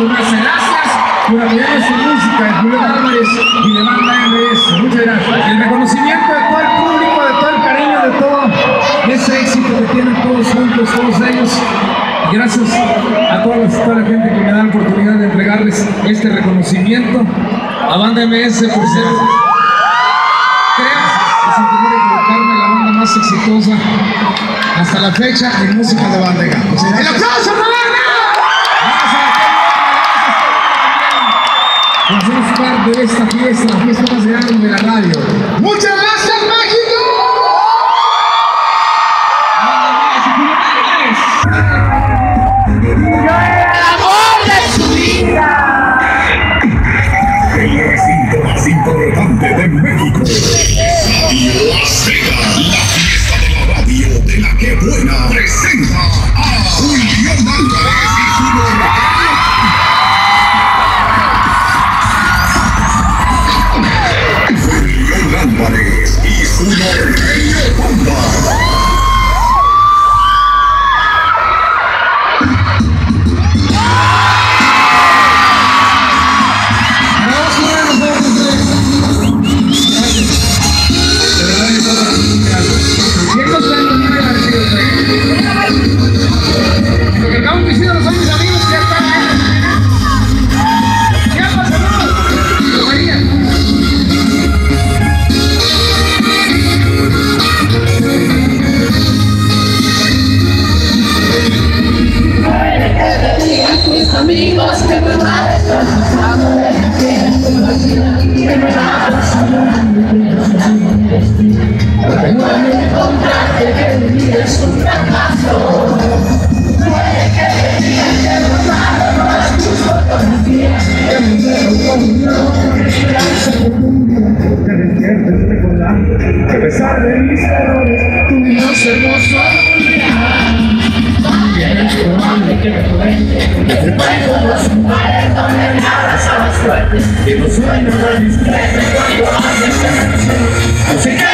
Muchas gracias por apoyar su música de Julio Álvarez y de Banda MS. Muchas gracias. El reconocimiento de todo el público, de todo el cariño, de todo ese éxito que tienen todos juntos, todos ellos. Y gracias a toda la, toda la gente que me da la oportunidad de entregarles este reconocimiento a Banda MS por ser, creo, la banda más exitosa hasta la fecha en música de banda. ¡El aplauso, Ser parte de esta fiesta, la fiesta más grande de la radio. Que a pesar de mis errores, Tu vida es hermoso También es probable que me cuente Que te cuento los lugares donde me abrazabas fuerte Y los sueños de mis trenes cuando haces esta canción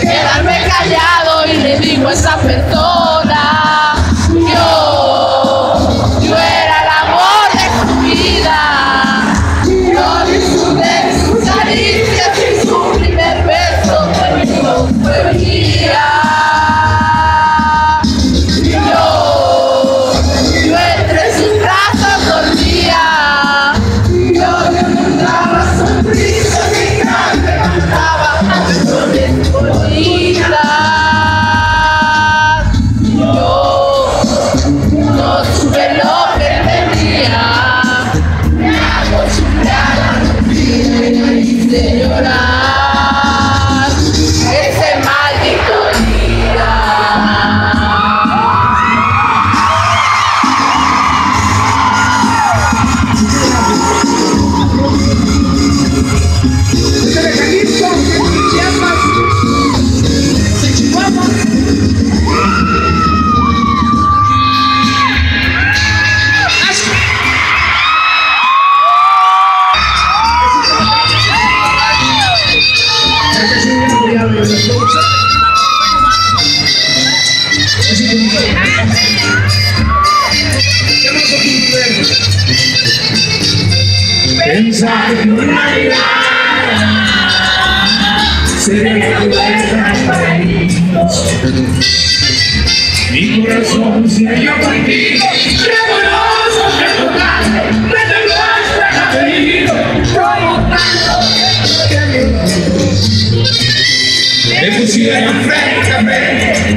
quedarme callado y le digo a esa persona Mi corazón se halló reconozco que tocaste, me el apellido, como tanto que me pusieron frente a frente,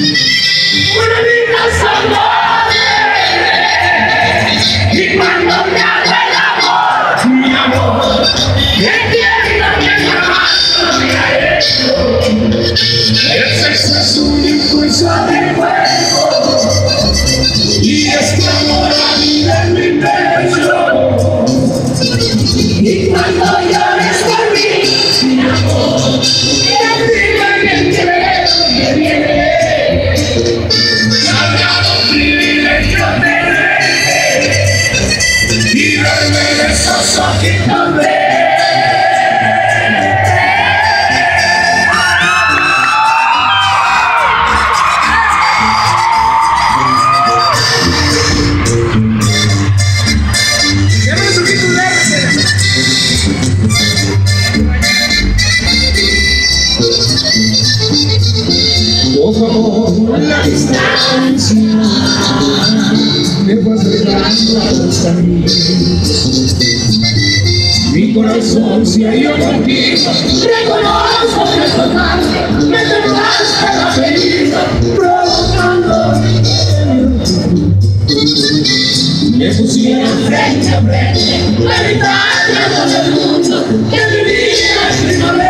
una vida y cuando haga el amor, mi amor, que sexo es un impulso cuerpo Sagrado me los caminos. Mi corazón se halló contigo, reconozco que tocaste, me temblaste la ferida, provocando me pusieron frente a frente, a gritarle el mundo que mi vida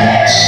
Yes.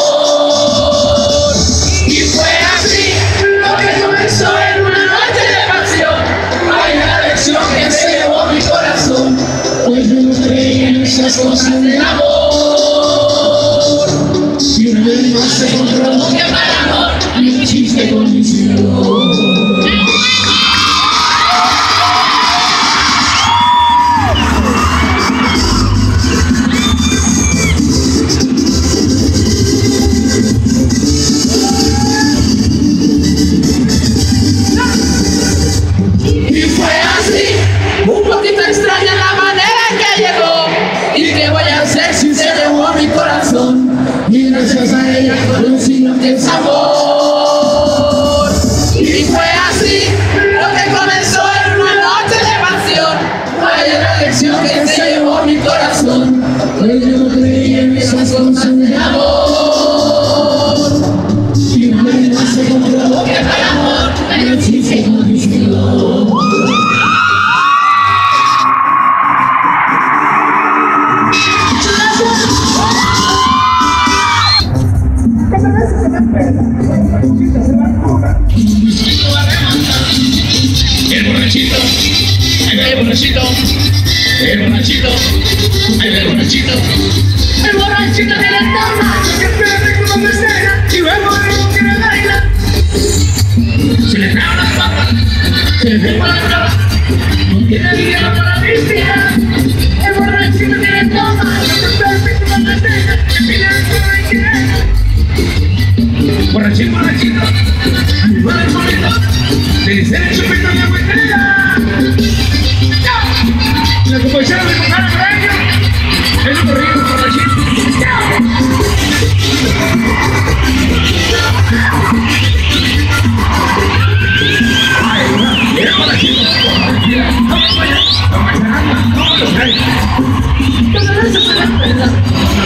muchas cosas del amor. Y una vez más encontramos para amor. in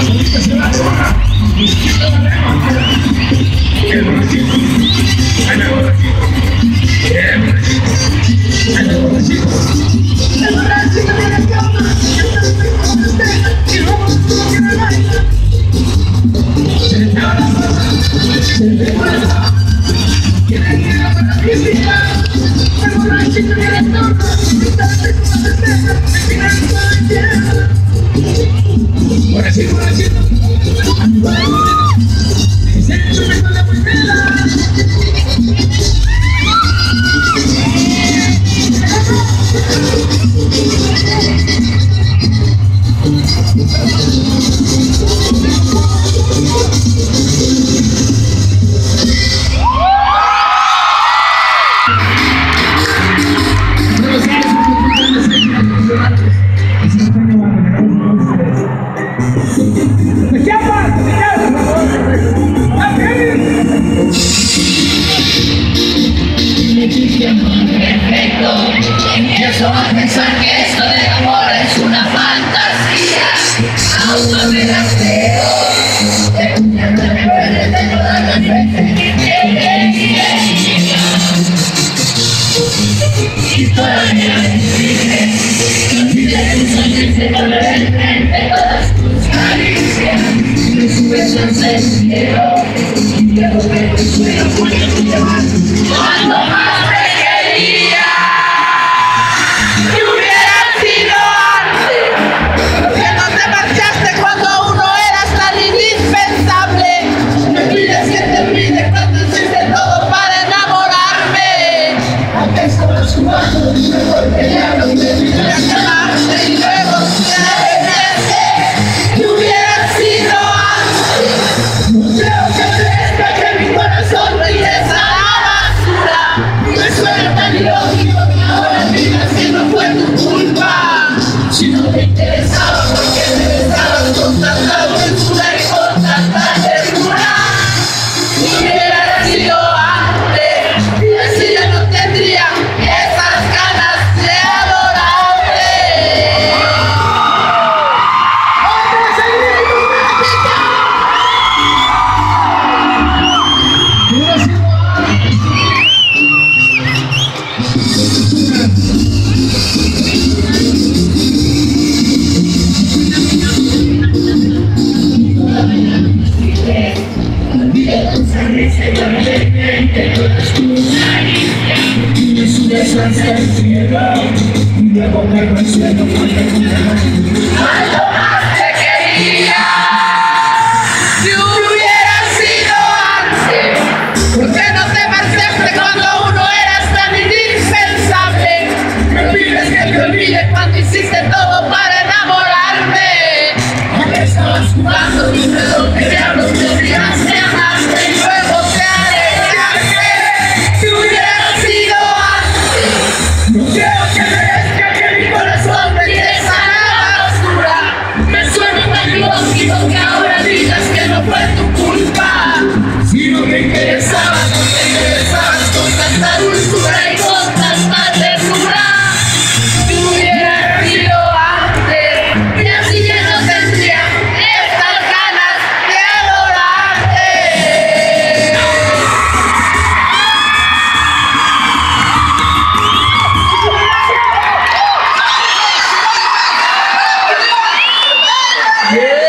Спасибо. Brasil, Brasil. Yeah.